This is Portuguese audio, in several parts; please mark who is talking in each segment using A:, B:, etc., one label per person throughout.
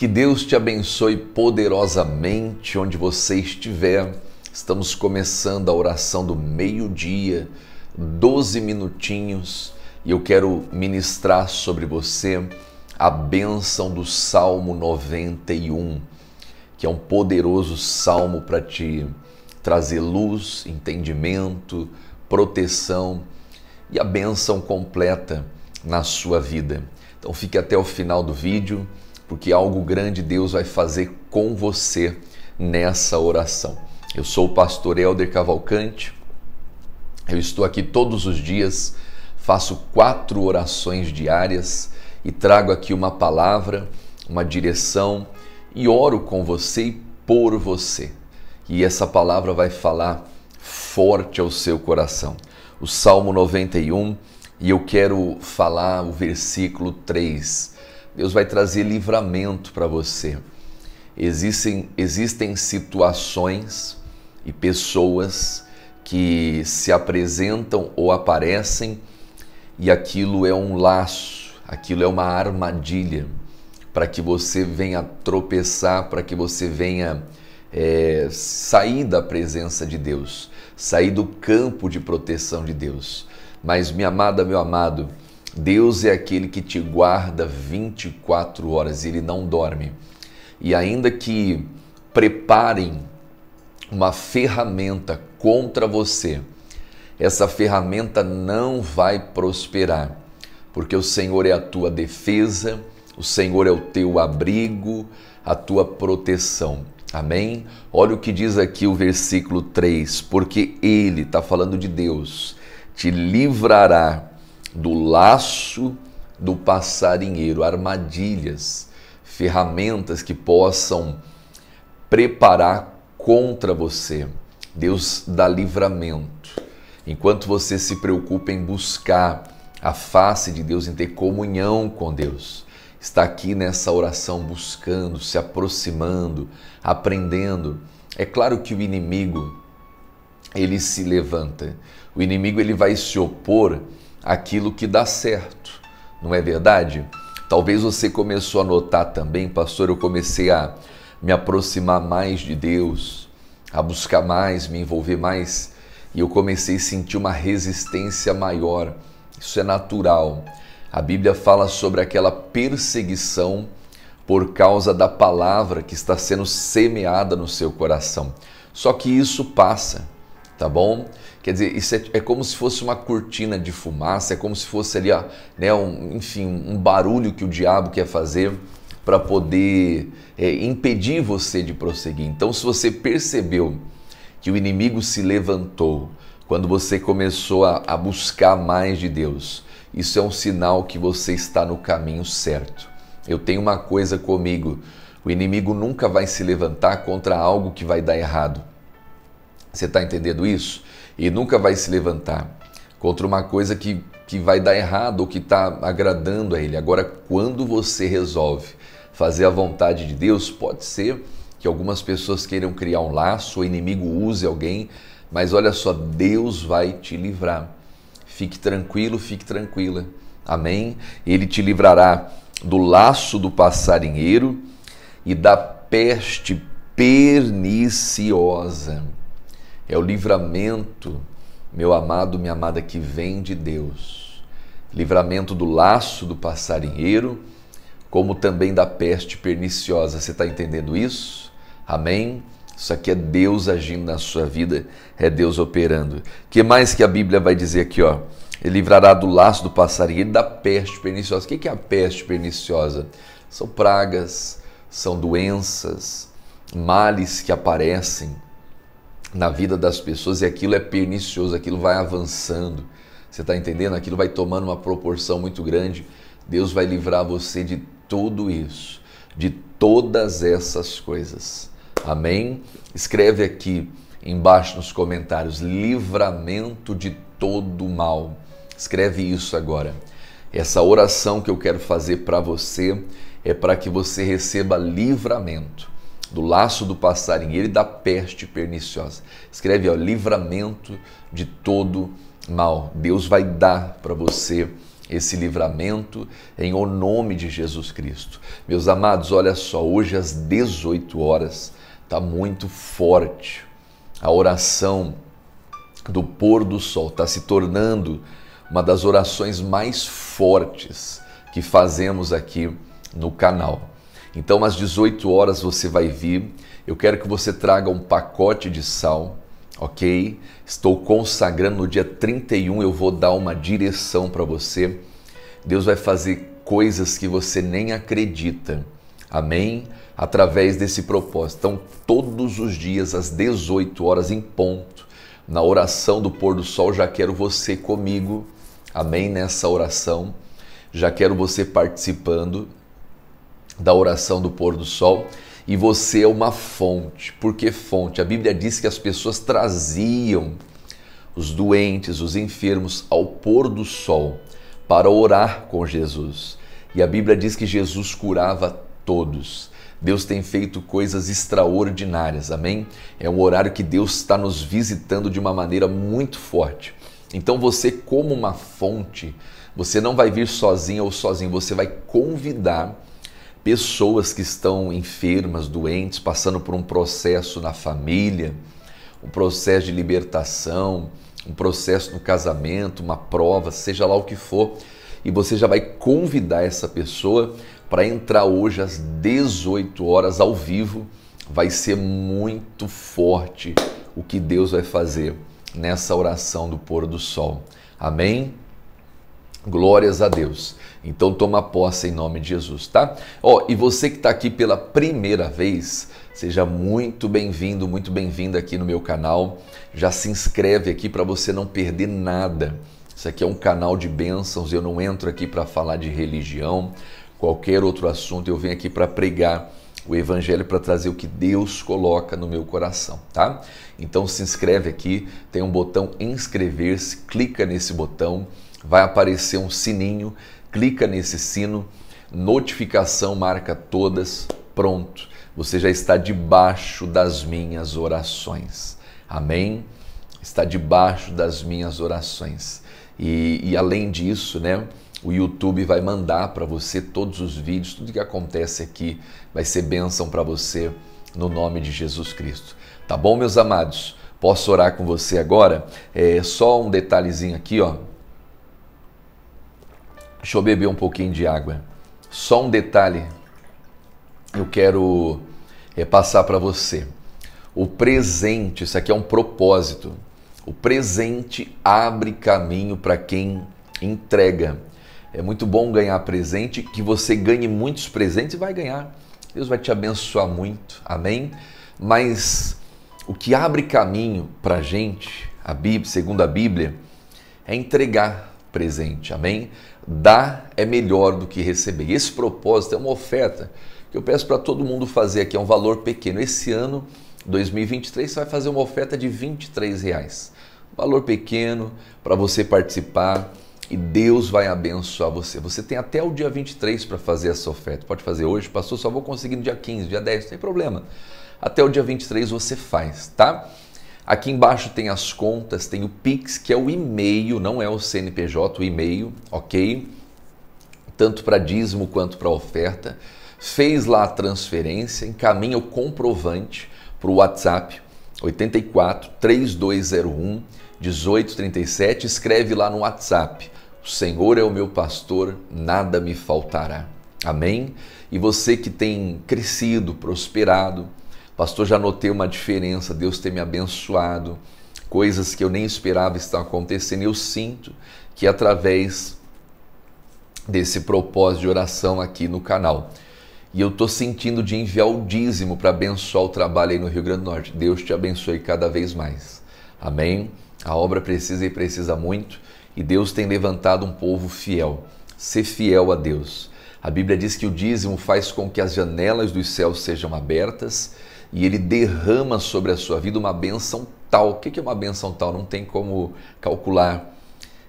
A: Que Deus te abençoe poderosamente onde você estiver. Estamos começando a oração do meio-dia, 12 minutinhos, e eu quero ministrar sobre você a bênção do Salmo 91, que é um poderoso salmo para te trazer luz, entendimento, proteção e a bênção completa na sua vida. Então fique até o final do vídeo porque algo grande Deus vai fazer com você nessa oração. Eu sou o pastor Helder Cavalcante, eu estou aqui todos os dias, faço quatro orações diárias e trago aqui uma palavra, uma direção e oro com você e por você. E essa palavra vai falar forte ao seu coração. O Salmo 91, e eu quero falar o versículo 3 Deus vai trazer livramento para você. Existem, existem situações e pessoas que se apresentam ou aparecem e aquilo é um laço, aquilo é uma armadilha para que você venha tropeçar, para que você venha é, sair da presença de Deus, sair do campo de proteção de Deus. Mas, minha amada, meu amado, Deus é aquele que te guarda 24 horas, ele não dorme. E ainda que preparem uma ferramenta contra você, essa ferramenta não vai prosperar, porque o Senhor é a tua defesa, o Senhor é o teu abrigo, a tua proteção. Amém? Olha o que diz aqui o versículo 3: porque Ele, está falando de Deus, te livrará do laço do passarinheiro, armadilhas, ferramentas que possam preparar contra você. Deus dá livramento. Enquanto você se preocupa em buscar a face de Deus, em ter comunhão com Deus, está aqui nessa oração buscando, se aproximando, aprendendo. É claro que o inimigo ele se levanta. O inimigo ele vai se opor aquilo que dá certo, não é verdade? Talvez você começou a notar também, pastor, eu comecei a me aproximar mais de Deus, a buscar mais, me envolver mais, e eu comecei a sentir uma resistência maior. Isso é natural. A Bíblia fala sobre aquela perseguição por causa da palavra que está sendo semeada no seu coração. Só que isso passa, tá bom? Quer dizer, isso é, é, como se fosse uma cortina de fumaça, é como se fosse ali, né, um, enfim, um barulho que o diabo quer fazer para poder é, impedir você de prosseguir. Então, se você percebeu que o inimigo se levantou quando você começou a, a buscar mais de Deus, isso é um sinal que você está no caminho certo. Eu tenho uma coisa comigo: o inimigo nunca vai se levantar contra algo que vai dar errado. Você está entendendo isso? e nunca vai se levantar contra uma coisa que, que vai dar errado ou que está agradando a Ele. Agora, quando você resolve fazer a vontade de Deus, pode ser que algumas pessoas queiram criar um laço, o inimigo use alguém, mas olha só, Deus vai te livrar. Fique tranquilo, fique tranquila. Amém? Ele te livrará do laço do passarinheiro e da peste perniciosa é o livramento, meu amado, minha amada, que vem de Deus. Livramento do laço do passarinheiro, como também da peste perniciosa. Você está entendendo isso? Amém? Isso aqui é Deus agindo na sua vida, é Deus operando. que mais que a Bíblia vai dizer aqui, ó? Ele livrará do laço do passarinheiro da peste perniciosa. O que é a peste perniciosa? São pragas, são doenças, males que aparecem na vida das pessoas e aquilo é pernicioso, aquilo vai avançando. Você está entendendo? Aquilo vai tomando uma proporção muito grande. Deus vai livrar você de tudo isso, de todas essas coisas. Amém? Escreve aqui embaixo nos comentários: livramento de todo mal. Escreve isso agora. Essa oração que eu quero fazer para você é para que você receba livramento do laço do passarinheiro e da peste perniciosa. Escreve, ó, livramento de todo mal. Deus vai dar para você esse livramento em o nome de Jesus Cristo. Meus amados, olha só, hoje às 18 horas está muito forte. A oração do pôr do sol está se tornando uma das orações mais fortes que fazemos aqui no canal. Então, às 18 horas você vai vir. Eu quero que você traga um pacote de sal, ok? Estou consagrando no dia 31, eu vou dar uma direção para você. Deus vai fazer coisas que você nem acredita. Amém? Através desse propósito. Então, todos os dias, às 18 horas em ponto, na oração do pôr do sol, já quero você comigo. Amém? Nessa oração. Já quero você participando da oração do pôr do sol e você é uma fonte. Por que fonte? A Bíblia diz que as pessoas traziam os doentes, os enfermos ao pôr do sol para orar com Jesus. E a Bíblia diz que Jesus curava todos. Deus tem feito coisas extraordinárias, amém? É um horário que Deus está nos visitando de uma maneira muito forte. Então você, como uma fonte, você não vai vir sozinho ou sozinho, você vai convidar pessoas que estão enfermas, doentes, passando por um processo na família, um processo de libertação, um processo no casamento, uma prova, seja lá o que for, e você já vai convidar essa pessoa para entrar hoje às 18 horas ao vivo. Vai ser muito forte o que Deus vai fazer nessa oração do pôr do sol. Amém? Glórias a Deus. Então toma posse em nome de Jesus, tá? Ó, e você que está aqui pela primeira vez, seja muito bem-vindo, muito bem-vinda aqui no meu canal. Já se inscreve aqui para você não perder nada. Isso aqui é um canal de bênçãos. Eu não entro aqui para falar de religião, qualquer outro assunto. Eu venho aqui para pregar o evangelho para trazer o que Deus coloca no meu coração, tá? Então se inscreve aqui, tem um botão inscrever-se, clica nesse botão vai aparecer um sininho, clica nesse sino, notificação marca todas, pronto. Você já está debaixo das minhas orações. Amém? Está debaixo das minhas orações. E, e além disso, né? O YouTube vai mandar para você todos os vídeos, tudo que acontece aqui vai ser bênção para você no nome de Jesus Cristo. Tá bom, meus amados? Posso orar com você agora? É só um detalhezinho aqui, ó. Deixa eu beber um pouquinho de água. Só um detalhe eu quero é, passar para você. O presente, isso aqui é um propósito. O presente abre caminho para quem entrega. É muito bom ganhar presente, que você ganhe muitos presentes e vai ganhar. Deus vai te abençoar muito, amém? Mas o que abre caminho para a gente, a Bíblia, segundo a Bíblia, é entregar presente, amém? Dar é melhor do que receber. Esse propósito é uma oferta que eu peço para todo mundo fazer aqui, é um valor pequeno. Esse ano, 2023, você vai fazer uma oferta de 23 reais. Valor pequeno para você participar e Deus vai abençoar você. Você tem até o dia 23 para fazer essa oferta. Pode fazer hoje, pastor, só vou conseguir no dia 15, dia 10, não tem problema. Até o dia 23 você faz, tá? Aqui embaixo tem as contas, tem o Pix, que é o e-mail, não é o CNPJ, o e-mail, ok? Tanto para dízimo quanto para oferta. Fez lá a transferência, encaminha o comprovante para o WhatsApp 84 3201 1837. Escreve lá no WhatsApp: O Senhor é o meu pastor, nada me faltará. Amém? E você que tem crescido, prosperado, Pastor, já notei uma diferença, Deus tem me abençoado, coisas que eu nem esperava estão acontecendo. Eu sinto que através desse propósito de oração aqui no canal, e eu estou sentindo de enviar o dízimo para abençoar o trabalho aí no Rio Grande do Norte. Deus te abençoe cada vez mais. Amém? A obra precisa e precisa muito, e Deus tem levantado um povo fiel. Ser fiel a Deus. A Bíblia diz que o dízimo faz com que as janelas dos céus sejam abertas e ele derrama sobre a sua vida uma benção tal. O que é uma benção tal? Não tem como calcular.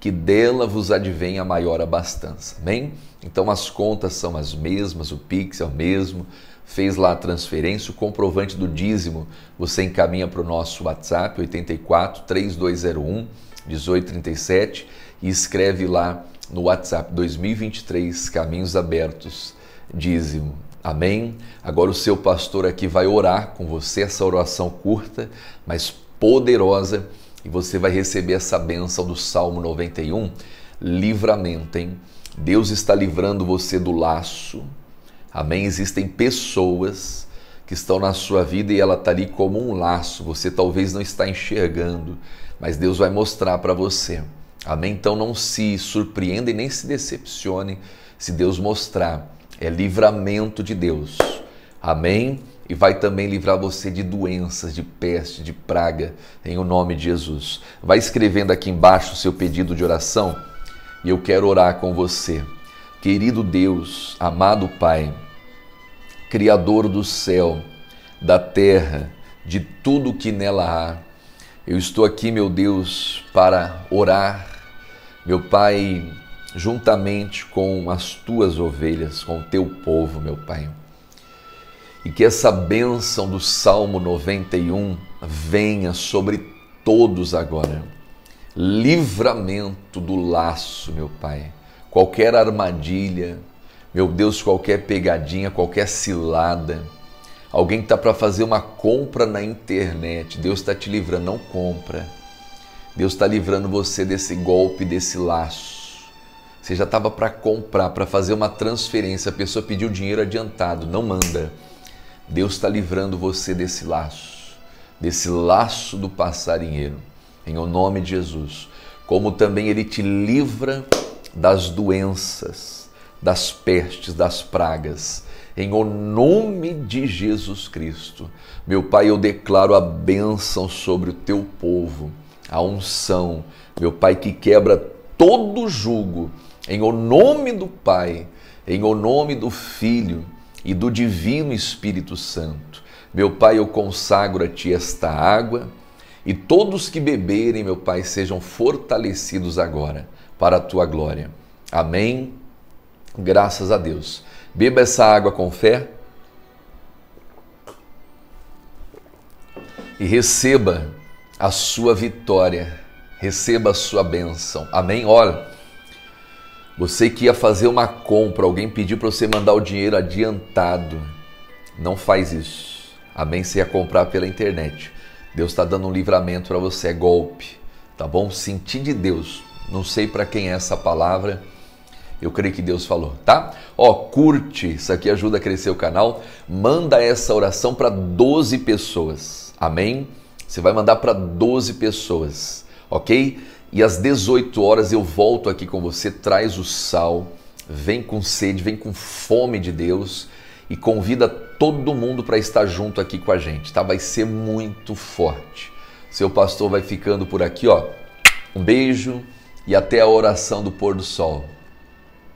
A: Que dela vos advém a maior abastança. Amém? Então as contas são as mesmas, o Pix é o mesmo, fez lá a transferência, o comprovante do dízimo você encaminha para o nosso WhatsApp 84 3201 1837 e escreve lá no WhatsApp 2023 Caminhos Abertos, dízimo. Amém? Agora o seu pastor aqui vai orar com você essa oração curta, mas poderosa, e você vai receber essa bênção do Salmo 91, livramento, hein? Deus está livrando você do laço. Amém? Existem pessoas que estão na sua vida e ela está ali como um laço. Você talvez não está enxergando, mas Deus vai mostrar para você. Amém? Então não se surpreenda e nem se decepcione se Deus mostrar. É livramento de Deus. Amém? E vai também livrar você de doenças, de peste, de praga, em o nome de Jesus. Vai escrevendo aqui embaixo o seu pedido de oração e eu quero orar com você. Querido Deus, amado Pai, Criador do céu, da terra, de tudo que nela há, eu estou aqui, meu Deus, para orar, meu Pai, juntamente com as tuas ovelhas, com o teu povo, meu Pai. E que essa bênção do Salmo 91 venha sobre todos agora livramento do laço, meu Pai. Qualquer armadilha, meu Deus, qualquer pegadinha, qualquer cilada. Alguém está para fazer uma compra na internet, Deus está te livrando, não compra. Deus está livrando você desse golpe, desse laço. Você já estava para comprar, para fazer uma transferência, a pessoa pediu dinheiro adiantado, não manda. Deus está livrando você desse laço, desse laço do passarinheiro em o nome de Jesus, como também ele te livra das doenças, das pestes, das pragas, em o nome de Jesus Cristo. Meu Pai, eu declaro a bênção sobre o teu povo, a unção, meu Pai, que quebra todo jugo, em o nome do Pai, em o nome do Filho e do Divino Espírito Santo. Meu Pai, eu consagro a Ti esta água e todos que beberem, meu Pai, sejam fortalecidos agora para a tua glória. Amém. Graças a Deus. Beba essa água com fé e receba a sua vitória, receba a sua bênção. Amém. Olha, você que ia fazer uma compra, alguém pediu para você mandar o dinheiro adiantado, não faz isso. Amém. Você ia comprar pela internet Deus está dando um livramento para você, é golpe, tá bom? Sentir de Deus. Não sei para quem é essa palavra, eu creio que Deus falou, tá? Ó, curte, isso aqui ajuda a crescer o canal. Manda essa oração para 12 pessoas, amém? Você vai mandar para 12 pessoas, ok? E às 18 horas eu volto aqui com você, traz o sal, vem com sede, vem com fome de Deus e convida todo mundo para estar junto aqui com a gente, tá? Vai ser muito forte. Seu pastor vai ficando por aqui, ó. Um beijo e até a oração do pôr do sol.